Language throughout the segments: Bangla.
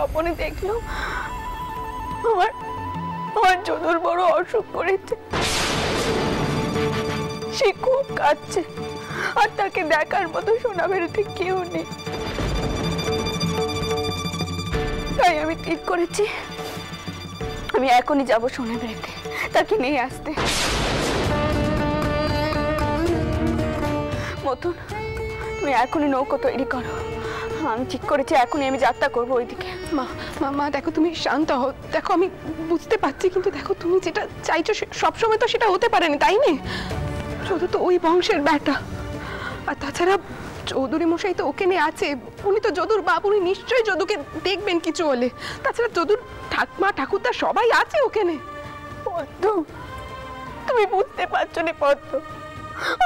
স্বপনে দেখলাম আমার আমার যদুর বড় অসুখ করেছে। সে খুব কাঁদছে, আর তাকে দেখার মতো সোনা বেরোতে কেউ নেই। তাই আমি ঠিক করেছি। আমি এখনই যাব সোনা বেরোতে, তাকে নিয়ে আসতে। মতন তুমি এখনই নৌকো তৈরি করো। আমি ঠিক করেছি, এখনই আমি যাত্রা করব ওইদিকে। মা মা দেখো তুমি শান্ত হও। দেখো, আমি বুঝতে পারছি, কিন্তু দেখো তুমি যেটা চাইছো সবসময় তো সেটা হতে পারেনি, তাই না? শুধু তো ওই বংশের ব্যাটা। আর তাছাড়া চৌধুরী মশাই তো ওখানে আছে। উনি তো যদুর বাপ, উনি নিশ্চয়ই যদুকে দেখবেন কিছু হলে। তাছাড়া যদুর ঠাকমা, ঠাকুরদা সবাই আছে ওখানে। পদ্ম তুমি বুঝতে পারছ না পদ্ম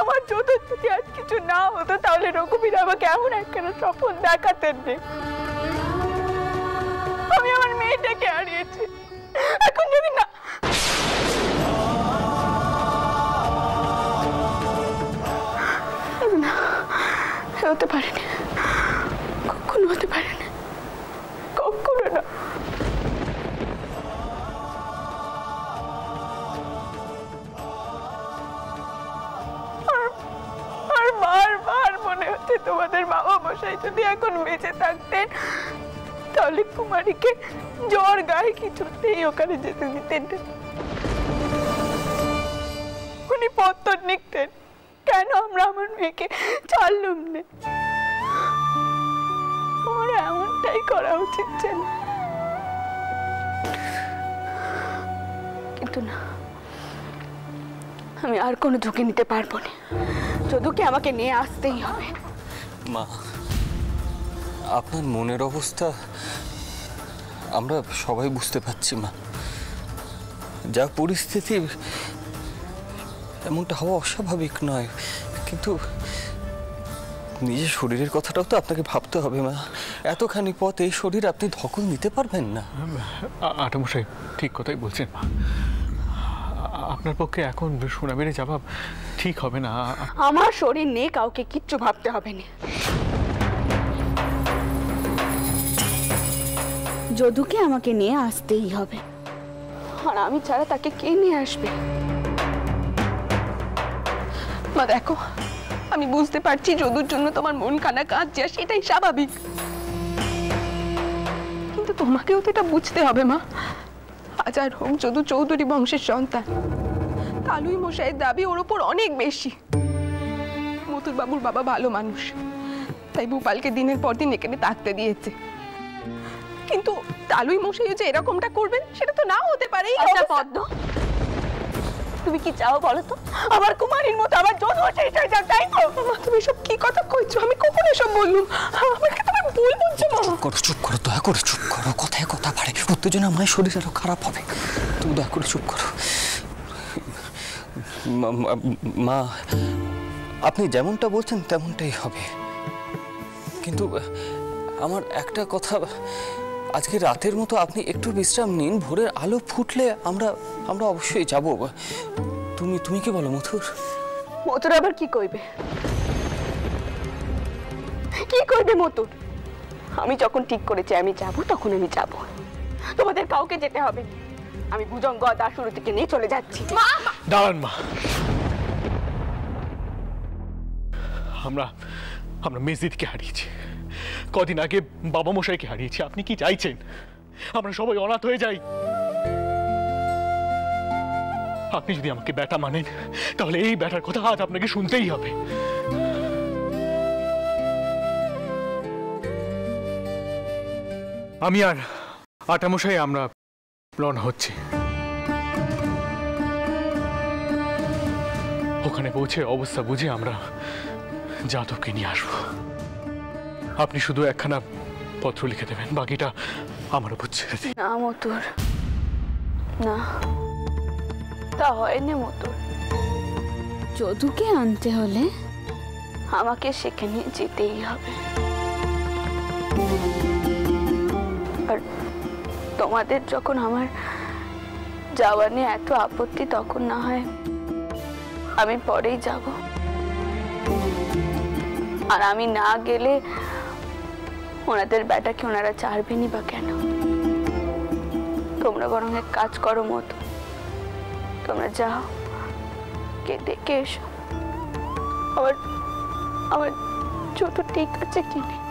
আমার যদুর যদি আজ কিছু না হতো, তাহলে রঘুবীর আমাকে এমন একখানা স্বপ্ন দেখাতেন আমার মেয়েটাকে হারিয়েছি। এখন যদি না। হতে পারেনি। কখনো হতে পারেনি। কখনো না। তোমাদের বাবা মশাই যদি এখন বেঁচে থাকতেন, তাহলে কুমারীকে জ্বর গায়ে কিছুতেই ওখানে যেতে দিতেন। উনি পত্তর নিকতেন কেন আমরা আমার মেয়েকে ছাড়লুম না? আমার এমনটাই করা উচিত ছিল কিন্তু না, আমি আর কোনো ঝুঁকি নিতে পারব না। যদুকে আমাকে নিয়ে আসতেই হবে? মা, আপনার মনের অবস্থা আমরা সবাই বুঝতে পারছি মা। যা পরিস্থিতি এমনটা হওয়া অস্বাভাবিক নয়। কিন্তু নিজের শরীরের কথাটাও তো আপনাকে ভাবতে হবে মা। এতখানি পথ এই শরীর আপনি ধকল নিতে পারবেন না। আটামশাই ঠিক কথাই বলছেন মা। আপনার পক্ষে এখন সোনা বেড়ে যাওয়া ঠিক হবে না। আমার শরীর নিয়ে কাউকে কিচ্ছু ভাবতে হবে না। যদুকে আমাকে নিয়ে আসতেই হবে। আর আমি ছাড়া তাকে কে নিয়ে আসবে? মা, দেখো, আমি বুঝতে পারছি যদুর জন্য তোমার মন কানা কাঁদছে, আর সেটাই স্বাভাবিক। কিন্তু তোমাকেও তো এটা বুঝতে হবে, মা। আজ আর হোক যদু চৌধুরী বংশের সন্তান। কালুই মশাইয়ের দাবি ওর ওপর অনেক বেশি। মতুর বাবুর বাবা ভালো মানুষ। তাই ভূপালকে দিনের পর দিন এখানে থাকতে দিয়েছে। কিন্তু তালুই মশাই যে এরকমটা করবেন সেটা তো নাও হতে পারে। আচ্ছা পদ্ম। তুমি কি চাও বলো তো? আমার কুমারীর মতো আমার যদু সেইটা যা তাই তো? মা তুমি সব কি কথা কইছো? আমি কখন এসব বললুম? আমাকে তুমি ভুল বলছো মা। চুপ করো চুপ করো দয়া করে চুপ করো। কথায় কথা বাড়ে। উত্তেজনা মায়ের শরীর আরও খারাপ হবে। তুমি দয়া করে চুপ করো। মা আপনি যেমনটা বলছেন তেমনটাই হবে। কিন্তু আমার একটা কথা আজকে রাতের মতো আপনি একটু বিশ্রাম নিন ভোরের আলো ফুটলে আমরা আমরা অবশ্যই যাব। তুমি তুমি কি বলো মথুর? মথুর আবার কি কইবে? কি কইবে মথুর? আমি যখন ঠিক করেছি আমি যাব তখন আমি যাব। তোমাদের কাউকে যেতে হবে না। আমি ভুজঙ্গ দা শুরু থেকে নিয়ে চলে যাচ্ছি। দাঁড়ান মা। আমরা আমরা মেজিদকে হারিয়েছি। কদিন আগে বাবা মশাইকে হারিয়েছি, আপনি কি চাইছেন? আমরা সবাই অনাথ হয়ে যাই। আপনি যদি আমাকে ব্যাটা মানেন, তাহলে এই ব্যাটার কথা আজ আপনাকে শুনতেই হবে। আমি আর আটামশাই আমরা রওনা হচ্ছি। ওখানে পৌঁছে অবস্থা বুঝে আমরা যাদবকে নিয়ে আসব। আপনি শুধু একখানা পত্র লিখে দেবেন বাকিটা আমার উপর ছেড়ে দিন। না মতুর। না। তা হয়নি মতুর। যদুকে আনতে হলে? আমাকে সেখানে যেতেই হবে। আর তোমাদের যখন আমার যাওয়া নিয়ে এত আপত্তি তখন না হয় আমি পরেই যাব। আর আমি না গেলে ওনাদের বেটাকে ওনারা চারবেনই বা কেন? তোমরা বরং এক কাজ করো মতো তোমরা যাও কে দেখে এসো। আমার আমার জুতো ঠিক আছে কিনে।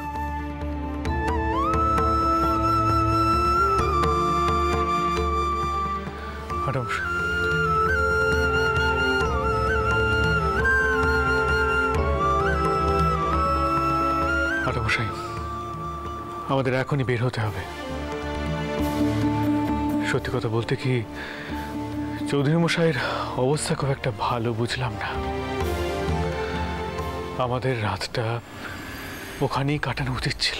আমাদের এখনই বের হতে হবে। সত্যি কথা বলতে কি, চৌধুরী মশাইয়ের অবস্থা খুব একটা ভালো বুঝলাম না। আমাদের রাতটা ওখানেই কাটানো উচিত ছিল।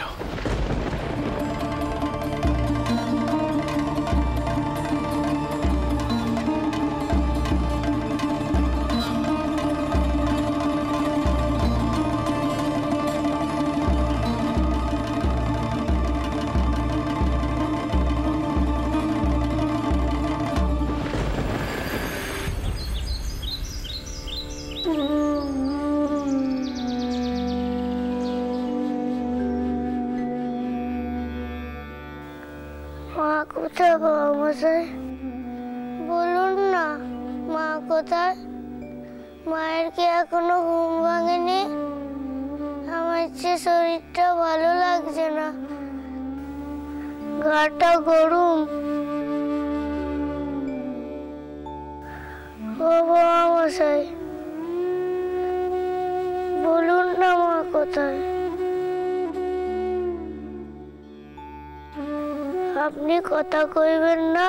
মশাই? বলুন না, মা কোথায়? মায়ের কি এখনও ঘুম ভাঙেনি? আমার যে শরীরটা ভালো লাগছে না। গাটা গরম। বাবা মশাই, বলুন না মা কোথায়? আপনি কথা কইবেন না।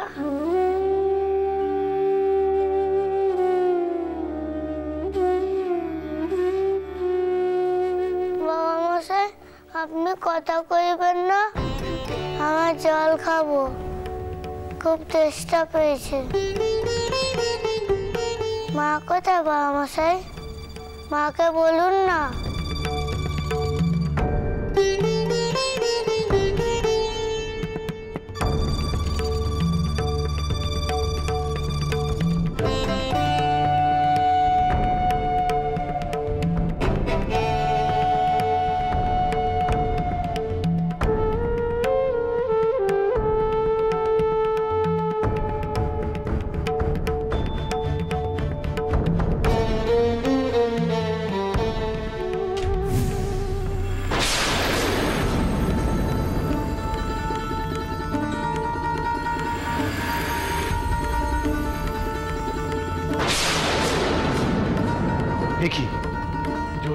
বাবা মশাই আপনি কথা কইবেন না। আমার জল খাব। খুব তেষ্টা পেয়েছে। মা কোথায় বাবা মশাই মাকে বলুন না।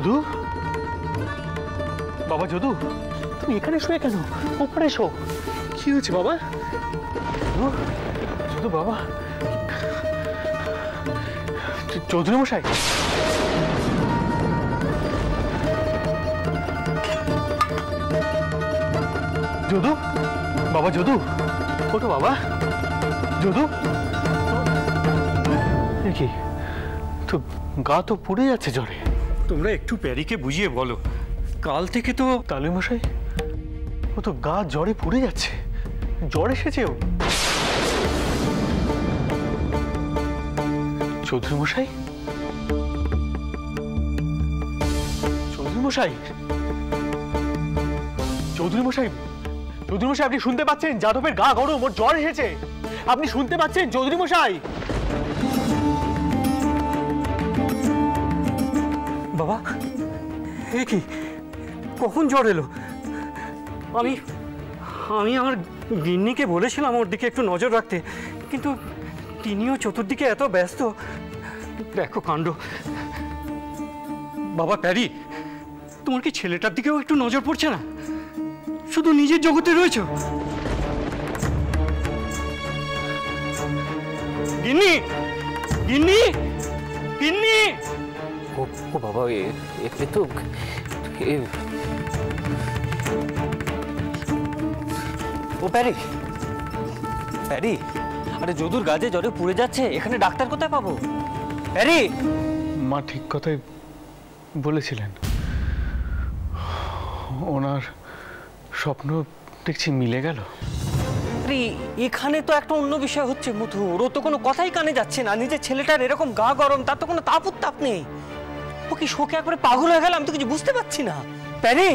যদু? বাবা যদু তুমি এখানে শুয়ে কেন? উপরে শো কি হয়েছে বাবা? যদু, বাবা। চৌধুরী মশাই। যদু বাবা যদু ওঠো বাবা। যদু। কি তো গা তো পুড়ে যাচ্ছে জ্বরে। তোমরা একটু প্যারিকে বুঝিয়ে বলো। কাল থেকে তো তালু মশাই ও তো গা জ্বরে পুড়ে যাচ্ছে। জ্বর এসেছে ও। চৌধুরী মশাই চৌধুরী মশাই চৌধুরী মশাই চৌধুরী মশাই আপনি শুনতে পাচ্ছেন? যাদবের গা গরম, ওর জ্বর এসেছে। আপনি শুনতে পাচ্ছেন? চৌধুরী মশাই কি? কখন জ্বর এলো? আমি আমি আমার গিন্নিকে বলেছিলাম ওর দিকে একটু নজর রাখতে, কিন্তু তিনিও চতুর্দিকে এত ব্যস্ত। দেখো কাণ্ড। বাবা প্যারি, তোমার কি ছেলেটার দিকেও একটু নজর পড়ছে না? শুধু নিজের জগতে রয়েছে? গিন্নি! গিন্নি! গিন্নি! ও বাবা এ তো ও প্যারি। প্যারি? আরে যদুর গাজে জ্বরে পুড়ে যাচ্ছে এখানে ডাক্তার কোথায় পাবো? প্যারি! মা ঠিক কথাই বলেছিলেন। ওনার স্বপ্ন দেখছি মিলে গেল। আরে এখানে তো একটা অন্য বিষয় হচ্ছে মধু ওরও তো কোনো কথাই কানে যাচ্ছে না। নিজের ছেলেটার এরকম গা গরম তার তো কোনো তাপ উত্তাপ নেই। ও কি শোকে একবারে পাগল হয়ে গেলাম তো কিছু বুঝতে পারছি না। প্যারি,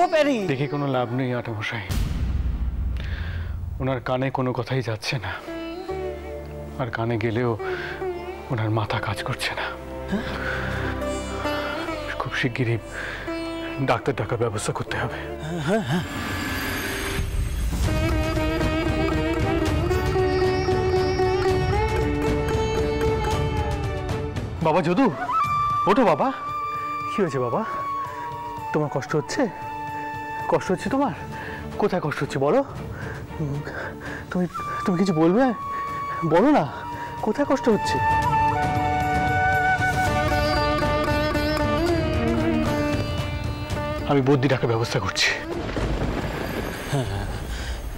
ও প্যারি। দেখে কোনো লাভ নেই আটামশাই ওনার কানে কোনো কথাই যাচ্ছে না। আর কানে গেলেও ওনার মাথা কাজ করছে না। খুব শিগগিরই ডাক্তার ডাকার ব্যবস্থা করতে হবে। বাবা যদু ওঠো বাবা। কি হয়েছে বাবা? তোমার কষ্ট হচ্ছে? কষ্ট হচ্ছে তোমার? কোথায় কষ্ট হচ্ছে বলো? তুমি তুমি কিছু বলবে? বলো না। কোথায় কষ্ট হচ্ছে? আমি বদ্যি ডাকার ব্যবস্থা করছি।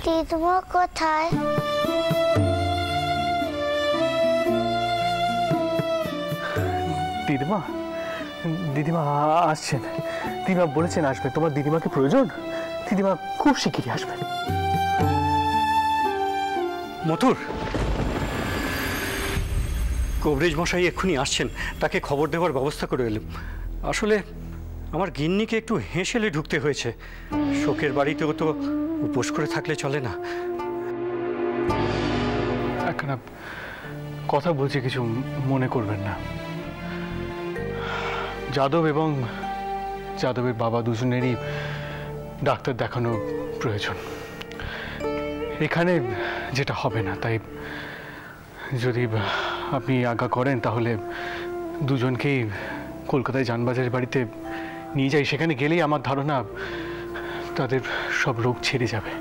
দিদিমা কোথায়? দিদিমা দিদিমা আসছেন। দিদিমা বলেছেন আসবেন তোমার দিদিমাকে প্রয়োজন? দিদিমা খুব শিগগিরই আসবেন মথুর কবরেজ মশাই এক্ষুনি আসছেন। তাকে খবর দেওয়ার ব্যবস্থা করে এলাম। আসলে আমার গিন্নিকে একটু হেসেলে ঢুকতে হয়েছে। শোকের বাড়িতেও তো উপোস করে থাকলে চলে না। একখানা কথা বলছি কিছু মনে করবেন না। যাদব এবং যাদবের বাবা দুজনেরই ডাক্তার দেখানো প্রয়োজন। এখানে যেটা হবে না, তাই যদি আপনি আজ্ঞা করেন তাহলে দুজনকেই কলকাতায় যানবাজারের বাড়িতে নিয়ে যাই। সেখানে গেলেই আমার ধারণা তাদের সব রোগ ছেড়ে যাবে।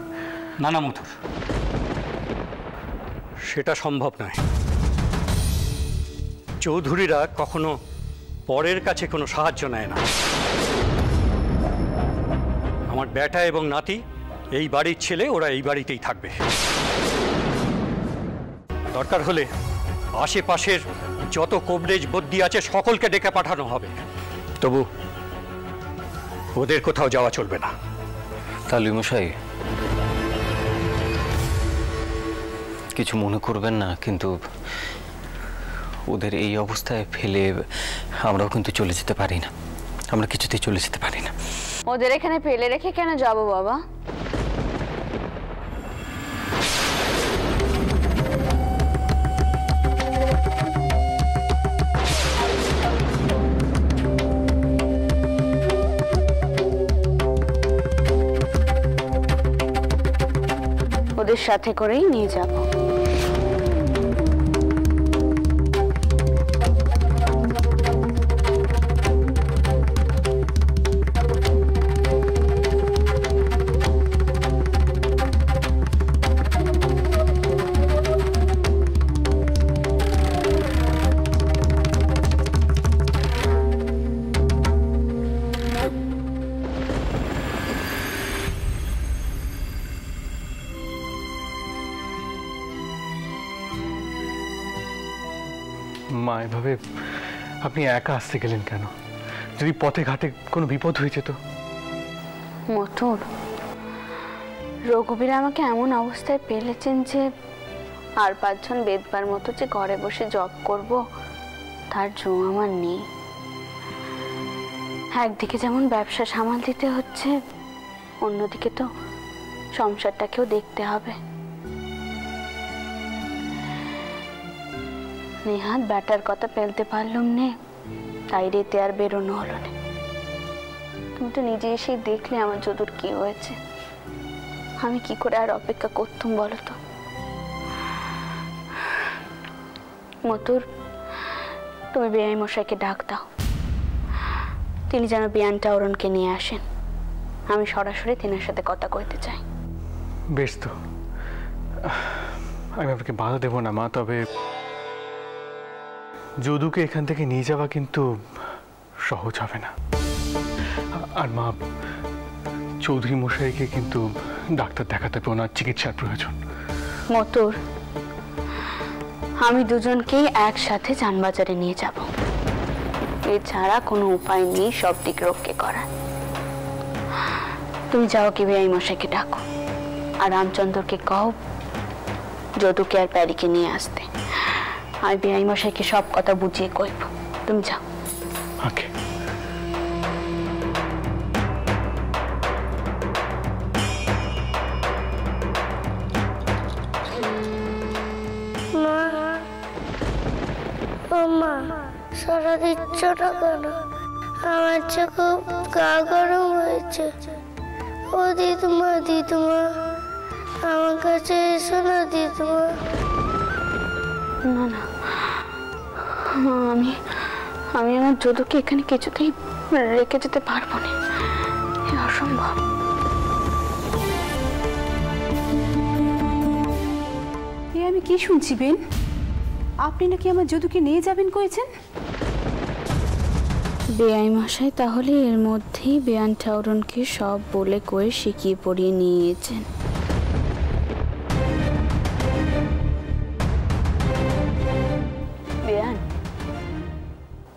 না না মথুর, সেটা সম্ভব নয়। চৌধুরীরা কখনো পরের কাছে কোনো সাহায্য নেয় না। আমার বেটা এবং নাতি, এই বাড়ির ছেলে, ওরা এই বাড়িতেই থাকবে। দরকার হলে আশেপাশের যত কবরেজ বদ্যি আছে, সকলকে ডেকে পাঠানো হবে। তবু ওদের কোথাও যাওয়া চলবে না। তালুই মশাই, কিছু মনে করবেন না, কিন্তু ওদের এই অবস্থায় ফেলে আমরাও কিন্তু চলে যেতে পারি না। আমরা কিছুতেই চলে যেতে পারি না। ওদের এখানে ফেলে রেখে কেন যাব বাবা? ওদের সাথে করেই নিয়ে যাব। এভাবে আপনি একা আসতে গেলেন কেন? যদি পথে ঘাটে কোনো বিপদ হয়েছে তো মথুর, রঘুবীর আমাকে এমন অবস্থায় পেলেছেন যে আর পাঁচজন বেদবার মতো যে ঘরে বসে জব করব, তার জো আমার নেই। একদিকে যেমন ব্যবসা সামাল দিতে হচ্ছে, অন্যদিকে তো সংসারটাকেও দেখতে হবে। নেহাত ব্যাটার কথা ফেলতে পারলুম নে। তাই রেতে আর বেরোনো হলো না। তুমি তো নিজে এসেই দেখলে আমার যদুর কি হয়েছে। আমি কি করে আর অপেক্ষা করতুম বলো তো? মতুর, তুমি বেআই মশাইকে ডাক দাও। তিনি যেন বিয়ানটা অরুণকে নিয়ে আসেন। আমি সরাসরি তিনার সাথে কথা কইতে চাই। বেশ তো। আমি আপনাকে বাধা দেবো না মা, তবে যদুকে এখান থেকে নিয়ে যাওয়া কিন্তু সহজ হবে না। আর মা, চৌধুরী মশাইকে কিন্তু ডাক্তার দেখাতে হবে ওনার চিকিৎসার প্রয়োজন। মতুর, আমি দুজনকেই একসাথে যানবাজারে নিয়ে যাব। এছাড়া কোনো উপায় নেই সব দিক রক্ষে করার। তুমি যাও কি বেআই মশাইকে ডাকো। আর রামচন্দ্রকে কও, যদুকে আর প্যারিকে নিয়ে আসতে। আমি বিআই মশাইকে সব কথা বুঝিয়ে কইব। তুমি যাও। ওকে মা সারা দিচ্ছ না কেন? আমার যে খুব গা গরম হয়েছে। ও দিদিমা দিদিমা আমার কাছে এসো না দিদিমা। না না। আমি আমি আমার যদুকে এখানে কিছুতেই রেখে যেতে পারব না। অসম্ভব। এ আমি কি শুনছি বেন? আপনি নাকি আমার যদুকে নিয়ে যাবেন কয়েছেন বেআই মশাই তাহলে এর মধ্যেই বেয়ান ঠাউরনকে সব বলে কয়ে শিখিয়ে পড়িয়ে নিয়েছেন।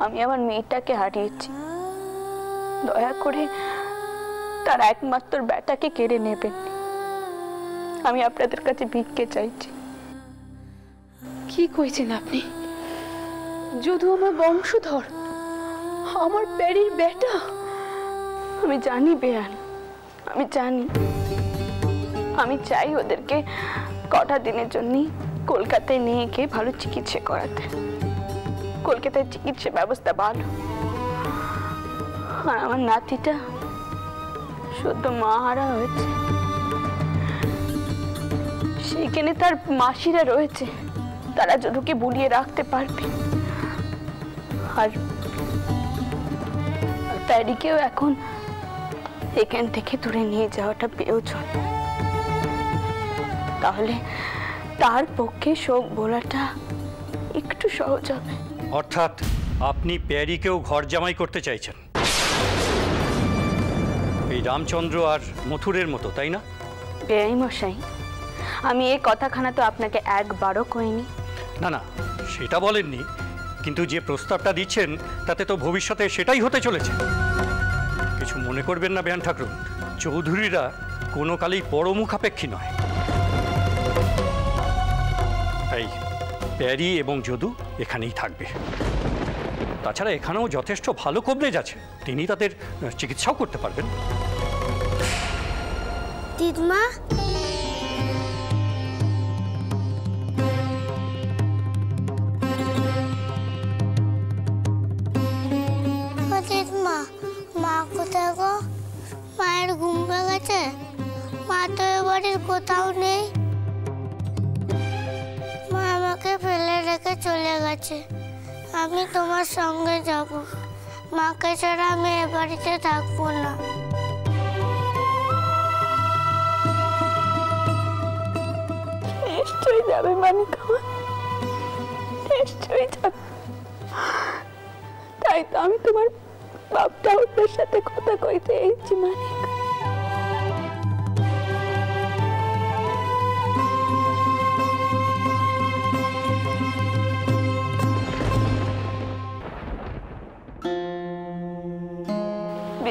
আমি আমার মেয়েটাকে হারিয়েছি। দয়া করে তার একমাত্র ব্যাটাকে কেড়ে নেবেন। আমি আপনাদের কাছে ভিক্ষে চাইছি। কি কইছেন আপনি? যদু আমার বংশধর আমার প্যারির বেটা আমি জানি বেয়ান আমি জানি। আমি চাই ওদেরকে কটা দিনের জন্য কলকাতায় নিয়ে গিয়ে ভালো চিকিৎসা করাতে। কলকাতায় চিকিৎসা ব্যবস্থা ভালো। আর আমার নাতিটা শুদ্ধ মাহারা হয়েছে। সেখানে তার মাসিরা রয়েছে। তারা যদুকে বুলিয়ে রাখতে পারবে। আর প্যারিকেও এখন এখান থেকে দূরে নিয়ে যাওয়াটা প্রয়োজন তাহলে তার পক্ষে শোক বলাটা একটু সহজ হবে। অর্থাৎ আপনি প্যারিকেও ঘর জামাই করতে চাইছেন। এই রামচন্দ্র আর মথুরের মতো তাই না? বেআই মশাই আমি এই কথাখানা তো আপনাকে একবারও কইনি। না না সেটা বলেননি কিন্তু যে প্রস্তাবটা দিচ্ছেন তাতে তো ভবিষ্যতে সেটাই হতে চলেছে। কিছু মনে করবেন না বেয়ান ঠাকুর চৌধুরীরা কোনো কালেই পরমুখাপেক্ষী নয়। তাই প্যারি এবং যদু এখানেই থাকবে। তাছাড়া এখানেও যথেষ্ট ভালো কবরেজ আছে। তিনি তাদের চিকিৎসাও করতে পারবেন। দিদমা? গেছে। আমি তোমার সঙ্গে যাব। মাকে ছাড়া আমি এ বাড়িতে থাকব না। নিশ্চয়ই যাবে মানিক নিশ্চয়ই যাবে। তাই তো আমি তোমার বাপটা ওদের সাথে কথা কইতে এইছি মানিক।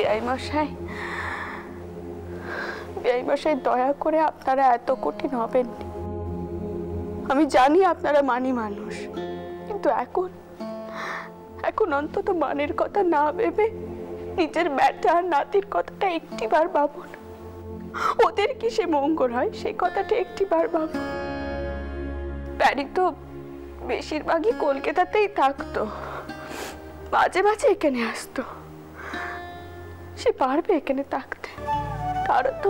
বিআই মশাই। দয়া করে আপনারা এত কঠিন হবেন। আমি জানি আপনারা মানি মানুষ, কিন্তু এখন এখন অন্তত মানের কথা না ভেবে নিজের ব্যাটা আর নাতির কথাটা একটিবার ভাবুন। ওদের কি সে মঙ্গল হয়, সেই কথাটা একটিবার ভাবুন। প্যারি তো বেশিরভাগই কলকাতাতেই থাকতো, মাঝে মাঝে এখানে আসতো। সে পারবে এখানে থাকতে? তারও তো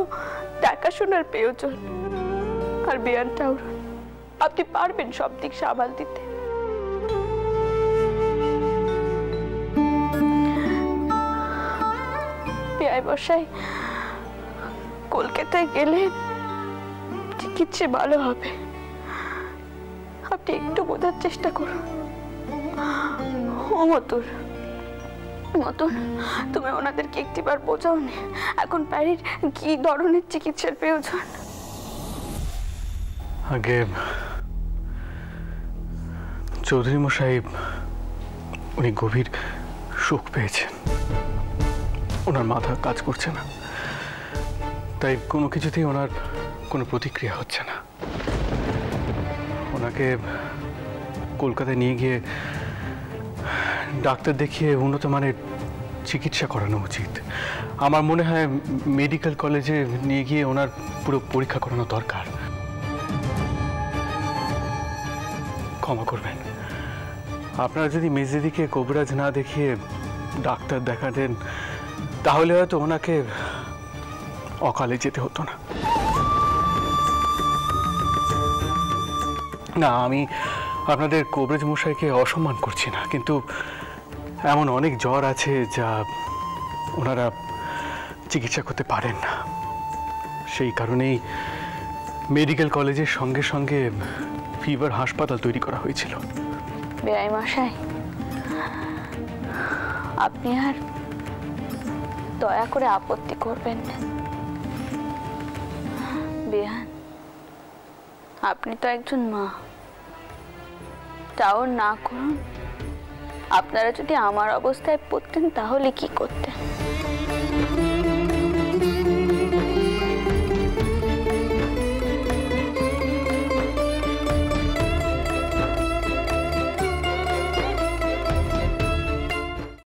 দেখাশোনার প্রয়োজন। আর বিয়ানটাও আপনি পারবেন সব দিক সামাল দিতে। বিআই বসাই কলকাতায় গেলে চিকিৎসা ভালো হবে। আপনি একটু বোঝার চেষ্টা করুন। ও মতন তুমি ওনাদেরকে একটিবার বোঝাও নি এখন প্যারির কি ধরনের চিকিৎসার প্রয়োজন? আগে চৌধুরী মশাই উনি গভীর শোক পেয়েছেন। ওনার মাথা কাজ করছে না। তাই কোনো কিছুতেই ওনার কোনো প্রতিক্রিয়া হচ্ছে না। ওনাকে কলকাতায় নিয়ে গিয়ে ডাক্তার দেখিয়ে উন্নত মানের চিকিৎসা করানো উচিত। আমার মনে হয় মেডিকেল কলেজে নিয়ে গিয়ে ওনার পুরো পরীক্ষা করানো দরকার। ক্ষমা করবেন। আপনারা যদি মেজদিদিকে কবিরাজ না দেখিয়ে ডাক্তার দেখাতেন, তাহলে হয়তো ওনাকে অকালে যেতে হতো না। না, আমি আপনাদের কবরেজ মশাইকে অসম্মান করছি না, কিন্তু এমন অনেক জ্বর আছে যা ওনারা চিকিৎসা করতে পারেন না। সেই কারণেই মেডিকেল কলেজের সঙ্গে সঙ্গে ফিভার হাসপাতাল তৈরি করা হয়েছিল। বেআই মশাই, আপনি আর দয়া করে আপত্তি করবেন বেহান আপনি তো একজন মা। তাও না করুন আপনারা যদি আমার অবস্থায় পড়তেন তাহলে কি করতেন?